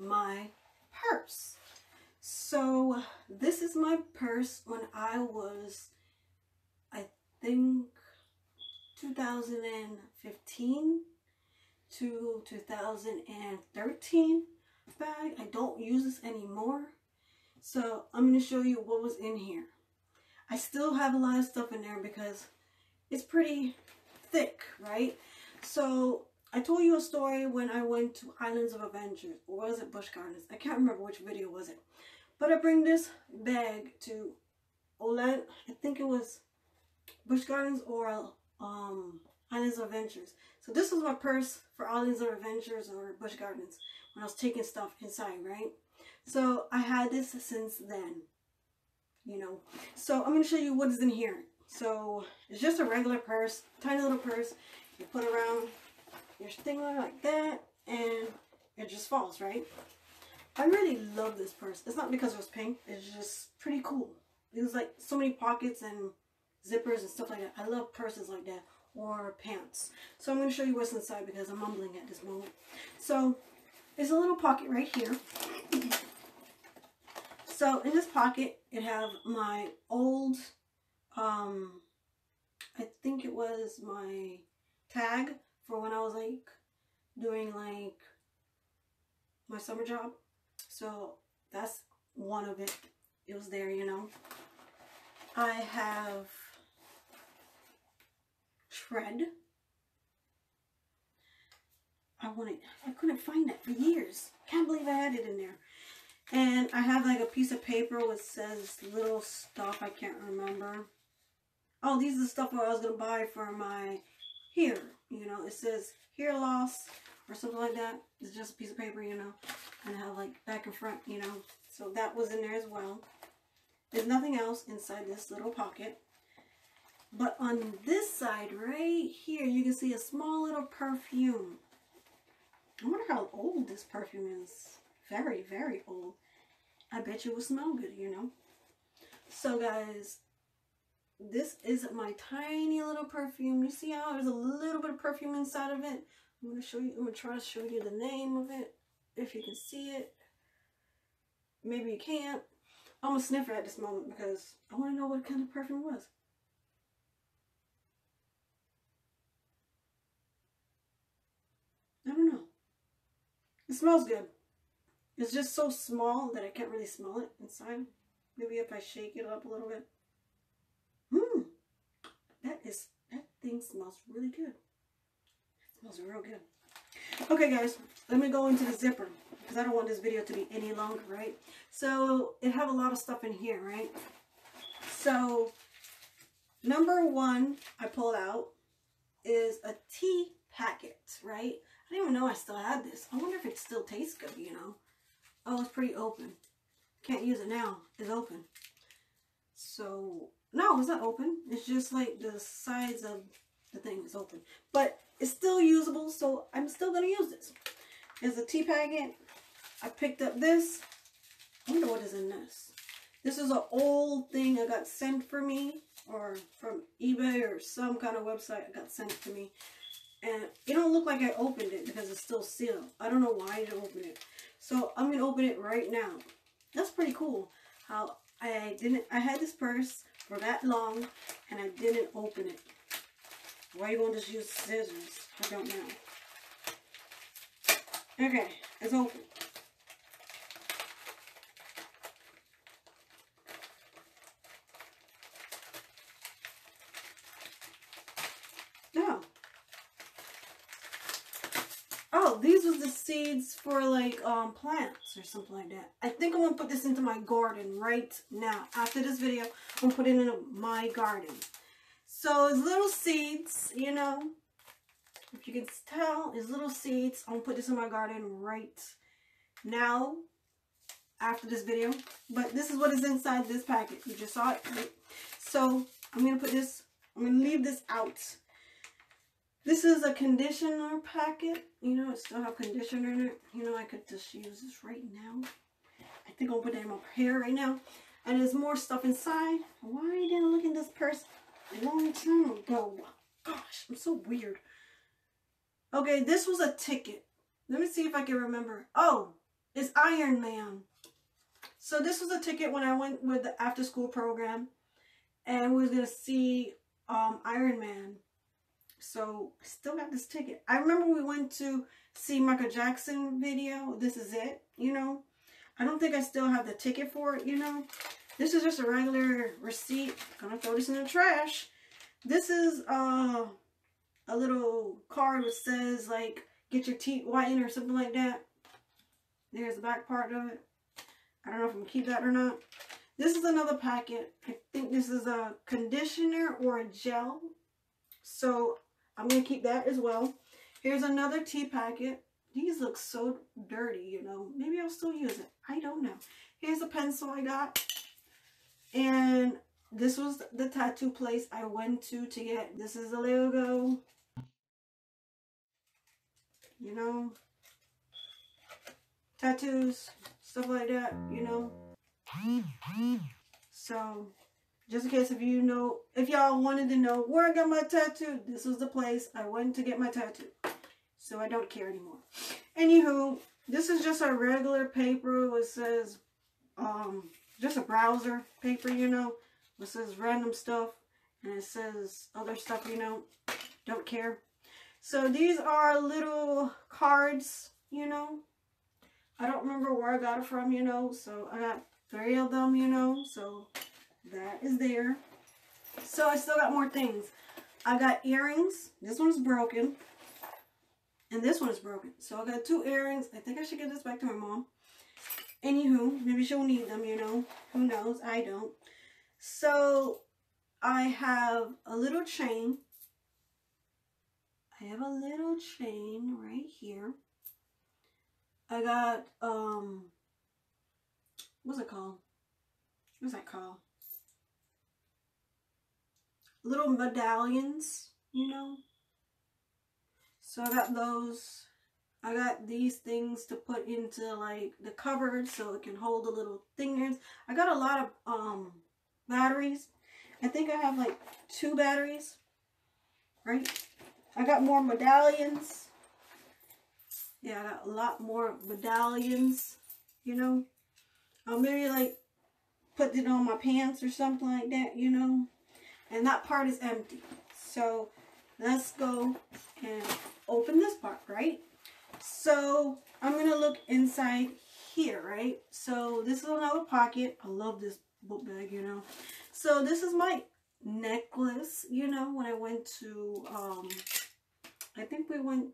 my purse. So this is my purse when I was, I think, 2015 to 2013 bag. I don't use this anymore. So I'm going to show you what was in here. I still have a lot of stuff in there because it's pretty thick, right? So I told you a story when I went to Islands of Adventure, or was it Busch Gardens? I can't remember which video was it. But I bring this bag to Olan, I think it was Busch Gardens or um, Islands of Adventures. So this was my purse for Islands of Adventures or Busch Gardens when I was taking stuff inside, right? So I had this since then, you know. So I'm going to show you what is in here. So it's just a regular purse, tiny little purse. You put around your thing like that and it just falls, right? I really love this purse. It's not because it was pink. It's just pretty cool. It was like so many pockets and zippers and stuff like that. I love purses like that or pants. So I'm going to show you what's inside because I'm mumbling at this moment. So there's a little pocket right here. so in this pocket, it have my old, um, I think it was my tag for when I was like doing like my summer job. So that's one of it. It was there, you know. I have Shred. I wanted, I couldn't find that for years. Can't believe I had it in there. And I have like a piece of paper which says little stuff I can't remember. Oh, these are the stuff I was going to buy for my hair. You know, it says hair loss or something like that. It's just a piece of paper, you know. And have like back and front, you know. So that was in there as well. There's nothing else inside this little pocket. But on this side right here, you can see a small little perfume. I wonder how old this perfume is. Very, very old. I bet you it will smell good, you know. So guys, this is my tiny little perfume. You see how there's a little bit of perfume inside of it? I'm going to show you, I'm going to try to show you the name of it, if you can see it. Maybe you can't. I'm to sniff it at this moment because I want to know what kind of perfume it was. I don't know. It smells good. It's just so small that I can't really smell it inside. Maybe if I shake it up a little bit. Mmm. That is, that thing smells really good. It smells real good. Okay, guys, let me go into the zipper because I don't want this video to be any longer, right? So it have a lot of stuff in here, right? So number one I pulled out is a tea packet, right? I didn't even know I still had this. I wonder if it still tastes good, you know. Oh, it's pretty open. Can't use it now. It's open. So, no, it's not open. It's just like the sides of the thing is open. But it's still usable, so I'm still going to use this. It's a tea packet. I picked up this. I wonder what is in this. This is an old thing I got sent for me or from eBay or some kind of website I got sent to me. And it don't look like I opened it because it's still sealed. I don't know why I didn't open it. So I'm going to open it right now. That's pretty cool. How I didn't, I had this purse for that long and I didn't open it. Why you to just use scissors? I don't know. Okay, it's open. Oh, these was the seeds for like um plants or something like that. I think I'm gonna put this into my garden right now. After this video, I'm gonna put it in my garden. So it's little seeds, you know. If you can tell, it's little seeds. I'm gonna put this in my garden right now after this video. But this is what is inside this packet. You just saw it, right? So I'm gonna put this, I'm gonna leave this out this is a conditioner packet. You know, it still have conditioner in it. You know, I could just use this right now. I think I'll put it in my hair right now. And there's more stuff inside. Why didn't I look in this purse a long time ago? Gosh, I'm so weird. Okay, this was a ticket. Let me see if I can remember. Oh, it's Iron Man. So this was a ticket when I went with the after school program and we was going to see um, Iron Man. So still got this ticket. I remember we went to see Michael Jackson video. This is it, you know. I don't think I still have the ticket for it, you know. This is just a regular receipt. Gonna throw this in the trash. This is uh, a little card which says like get your teeth whitened or something like that. There's the back part of it. I don't know if I'm to keep that or not. This is another packet. I think this is a conditioner or a gel. So I'm going to keep that as well. Here's another tea packet. These look so dirty, you know. Maybe I'll still use it. I don't know. Here's a pencil I got. And this was the tattoo place I went to to get. This is the logo. You know. Tattoos stuff like that, you know. So, just in case if you know, if y'all wanted to know where I got my tattoo, this was the place I went to get my tattoo. So I don't care anymore. Anywho, this is just a regular paper It says, um, just a browser paper, you know. It says random stuff. And it says other stuff, you know. Don't care. So these are little cards, you know, I don't remember where I got it from, you know. So I got three of them, you know. So that is there. So I still got more things. I got earrings. This one's broken. And this one is broken. So I got two earrings. I think I should give this back to my mom. Anywho, maybe she'll need them, you know. Who knows? I don't. So I have a little chain. I have a little chain right here. I got, um, what's it called? What's that called? Little medallions, you know? So I got those. I got these things to put into like the cupboard so it can hold the little thingers. I got a lot of um batteries. I think I have like two batteries. Right? I got more medallions. Yeah, I got a lot more medallions, you know. I'll maybe like put it on my pants or something like that, you know. And that part is empty. So let's go and open this part, right? So I'm going to look inside here, right? So this is another pocket. I love this book bag, you know. So this is my necklace, you know, when I went to, um, I think we went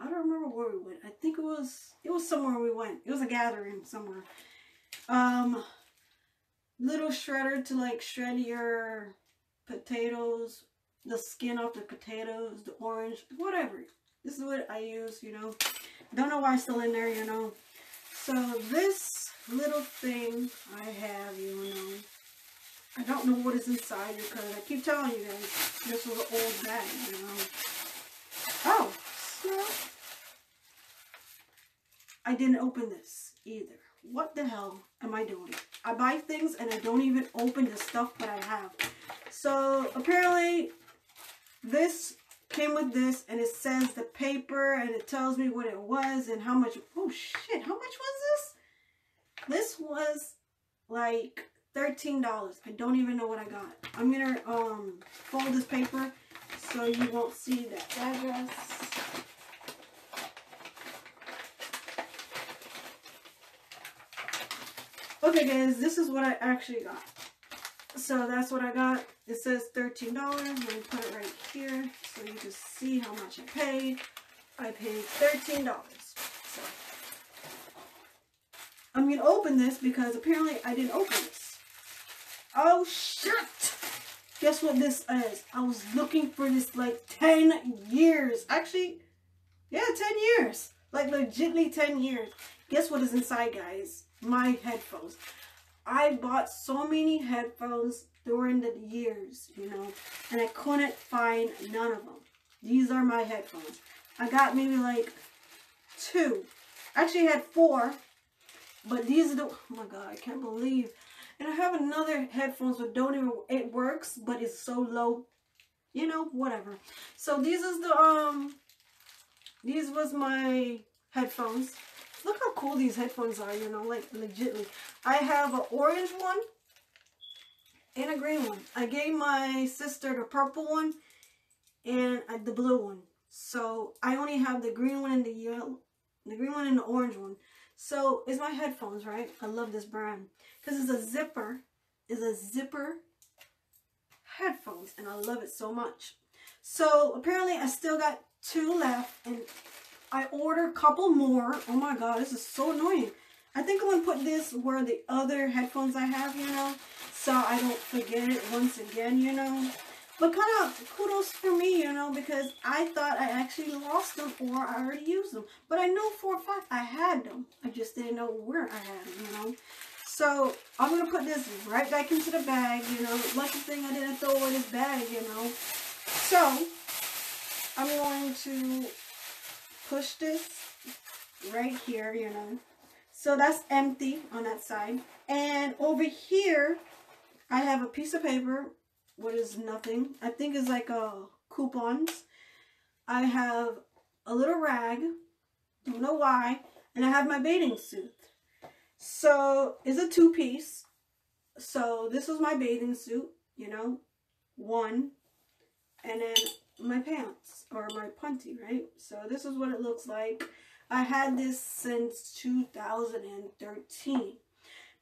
I don't remember where we went. I think it was it was somewhere we went. It was a gathering somewhere. Um little shredder to like shred your potatoes, the skin off the potatoes, the orange, whatever. This is what I use, you know. Don't know why it's still in there, you know. So this little thing I have, you know. I don't know what is inside because I keep telling you guys this was an old bag, you know. Oh, I didn't open this either. What the hell am I doing? I buy things and I don't even open the stuff that I have. So apparently this came with this and it says the paper and it tells me what it was and how much. Oh shit, how much was this? This was like $13. I don't even know what I got. I'm to um, fold this paper so you won't see the address. Okay guys, this is what I actually got. So that's what I got. It says $13. Let me put it right here so you can see how much I paid. I paid $13. So I'm going to open this because apparently I didn't open this. Oh shit! Guess what this is? I was looking for this like 10 years. Actually, yeah, 10 years. Like legitly 10 years. Guess what is inside, guys? My headphones. I bought so many headphones during the years, you know, and I couldn't find none of them. These are my headphones. I got maybe like two. Actually, I had four, but these are the, oh my God, I can't believe. And I have another headphones that don't even, it works, but it's so low, you know, whatever. So these is the, um, these was my headphones. Look how cool these headphones are, you know, like legitly. I have an orange one and a green one. I gave my sister the purple one and uh, the blue one. So I only have the green one and the yellow, the green one and the orange one. So it's my headphones, right? I love this brand because it's a zipper. It's a zipper headphones and I love it so much. So apparently I still got two left and I ordered a couple more. Oh my god, this is so annoying. I think I'm going to put this where the other headphones I have, you know, so I don't forget it once again, you know. But kind of kudos for me, you know, because I thought I actually lost them or I already used them. But I know for a fact I had them. I just didn't know where I had them, you know. So I'm going to put this right back into the bag, you know. Lucky thing I didn't throw away this bag, you know. So I'm going to push this right here, you know. So that's empty on that side. And over here, I have a piece of paper. What is nothing? I think it's like a uh, coupons. I have a little rag. Don't know why. And I have my bathing suit. So it's a two-piece. So this was my bathing suit, you know, one. And then my pants or my punty, right? So this is what it looks like. I had this since 2013.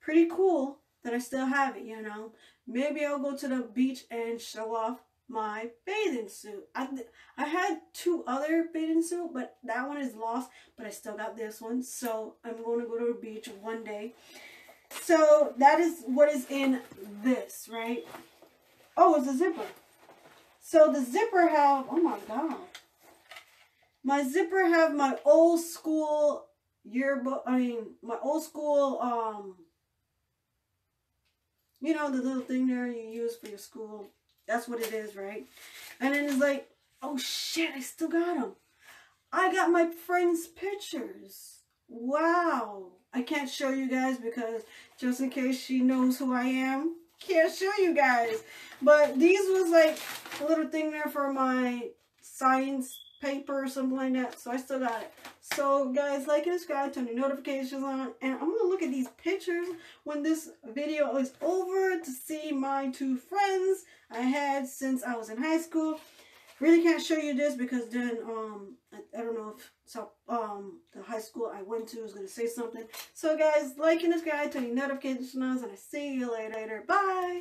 Pretty cool that I still have it, you know. Maybe I'll go to the beach and show off my bathing suit. I, I had two other bathing suit, but that one is lost, but I still got this one. So I'm going to go to the beach one day. So that is what is in this, right? Oh, it's a zipper. So the zipper have, oh my God. My zipper have my old school yearbook, I mean, my old school, um, you know, the little thing there you use for your school that's what it is, right? And then it's like, oh shit, I still got them. I got my friend's pictures. Wow. I can't show you guys because just in case she knows who I am, can't show you guys. But these was like a little thing there for my science paper or something like that. So I still got it. So guys, like and subscribe, turn the notifications on. And I'm going to look at these pictures when this video is over to see my two friends I had since I was in high school. Really can't show you this because then um I, I don't know if so um the high school I went to is gonna say something. So guys, like and subscribe, turn the notifications on, and I see you later. Bye.